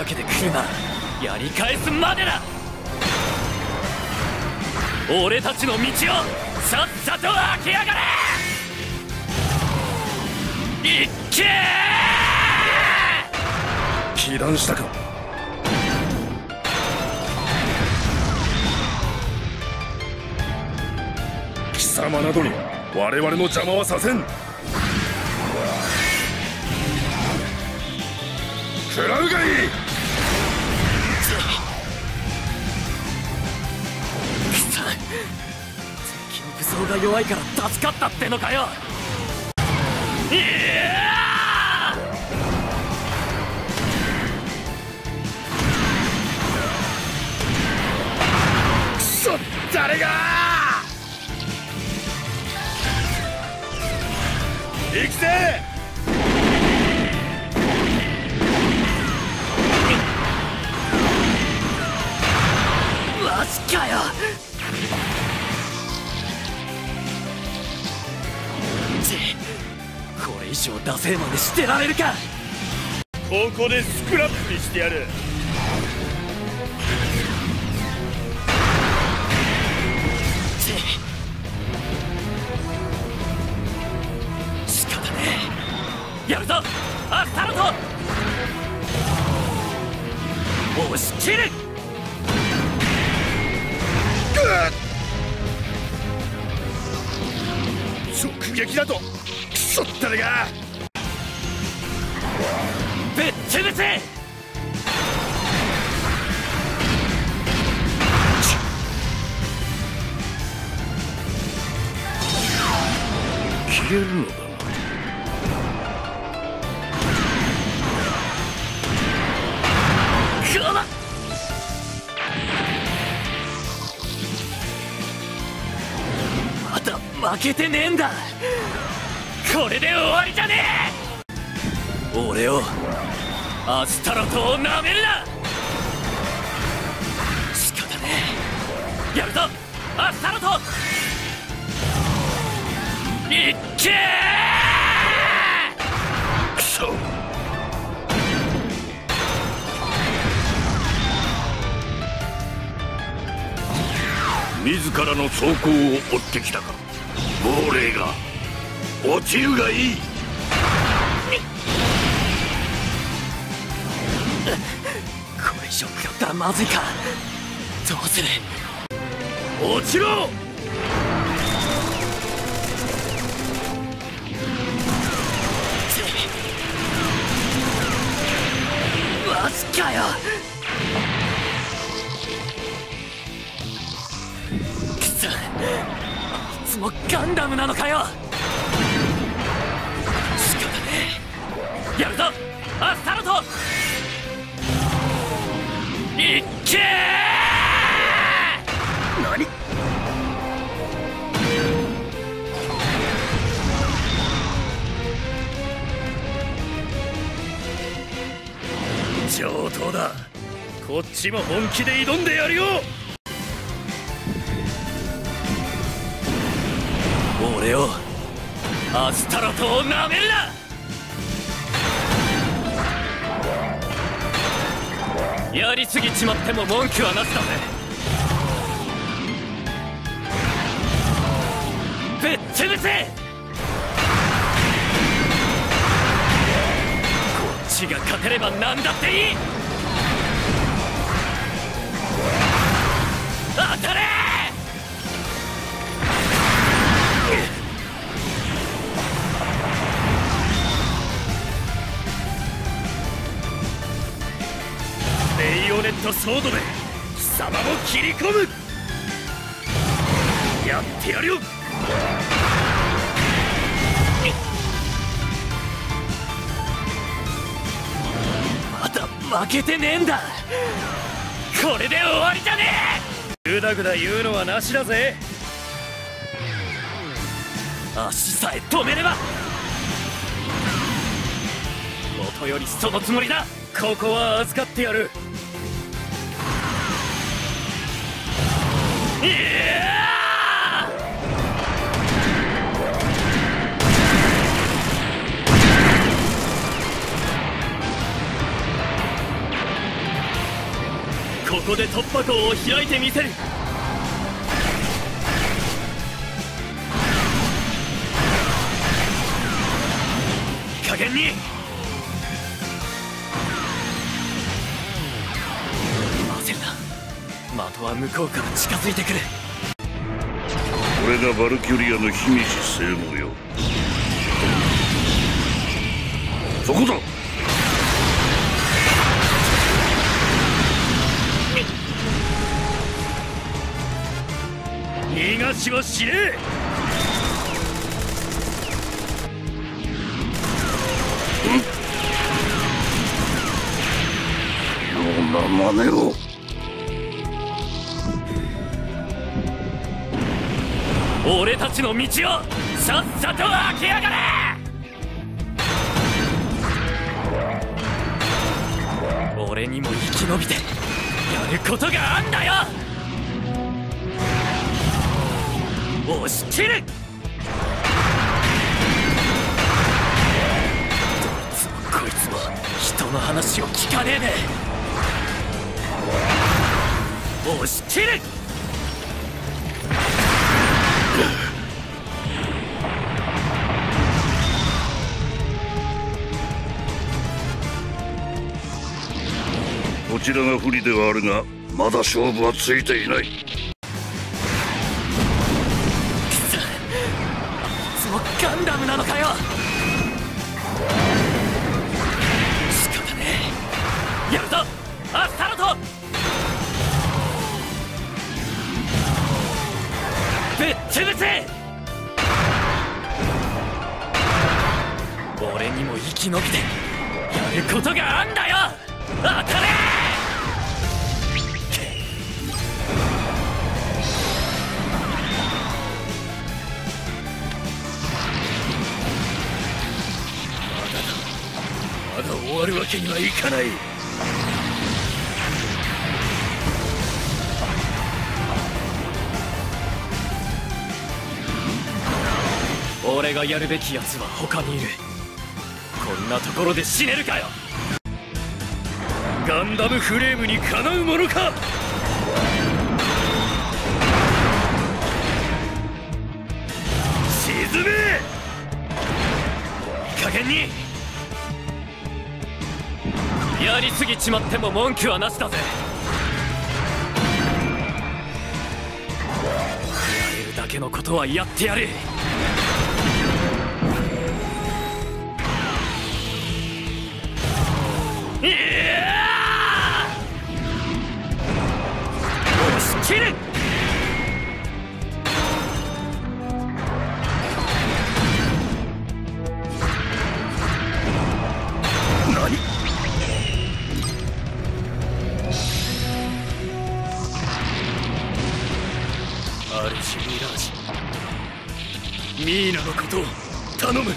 かけてくるなやり返すまでだ。俺たちの道をさっさと開けやがれ。いっけ!被弾したか。貴様などに我々の邪魔はさせん。食らうがいい!敵の武装が弱いから助かったってのかよ。いやくそ誰が！行くぜ！以上ダセーまでしてられるか？ここでスクラップにしてやる。ち仕方ねえ。やるぞ！アスタロト！押し切る直撃だとクソったれが。ぶっ潰せ。消えるのだな。こらまだ負けてねえんだ。これで終わりじゃねえ！俺をアスタロトをなめるな！仕方ねえ！やるぞ！アスタロト！いっけ！ークソ！自らの走行を追ってきたか。亡霊が。落ちるがいい。これ以上食らったらまずいか。どうする？落ちろ！マジかよ。くそあいつもガンダムなのかよやるぞ。アスタロト。いっけー。何？上等だ。こっちも本気で挑んでやるよ。俺をアスタロトをなめるなやりすぎちまっても文句はなしだぜ。ぶっ潰せ！こっちが勝てれば何だっていい！切り込む。やってやるよ。まだ負けてねえんだ。これで終わりじゃねえ。グダグダ言うのはなしだぜ。足さえ止めれば。元よりそのつもりだ。ここは預かってやる。ここで突破口を開いてみせる。加減に。的は向こうから近づいてくる。これがバルキュリアの秘めし性能よ。そこだ！逃がしはしねえ！ような真似を俺たちの道をさっさと開けやがれ!俺にも生き延びてやることがあんだよ!押し切るどいつもこいつも人の話を聞かねえで!押し切るちらが不利ではあるがまだ勝負はついていない。いつもガンダムなのかよ。仕方ねえ。やるぞ。アスタロト。ぶっ潰せ。俺にも生き延びてやることがあんだよ。当たれ。終わるわけにはいかない。俺がやるべきやつは他にいる。こんなところで死ねるかよ。ガンダムフレームにかなうものか。沈め！加減にやりすぎちまっても文句はなしだぜ。やれるだけのことはやってやる。いや押し切るミーナのことを頼む。こ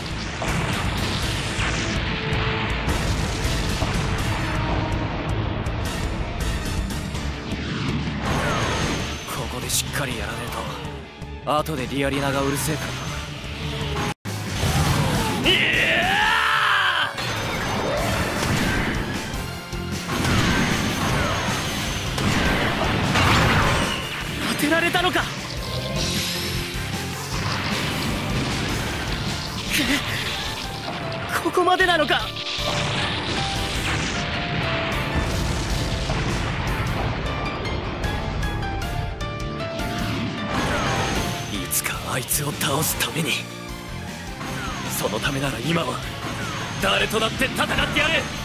こでしっかりやらねえと。後でリアリナがうるせえからな。いつかあいつを倒すために。そのためなら今は誰とだって戦ってやる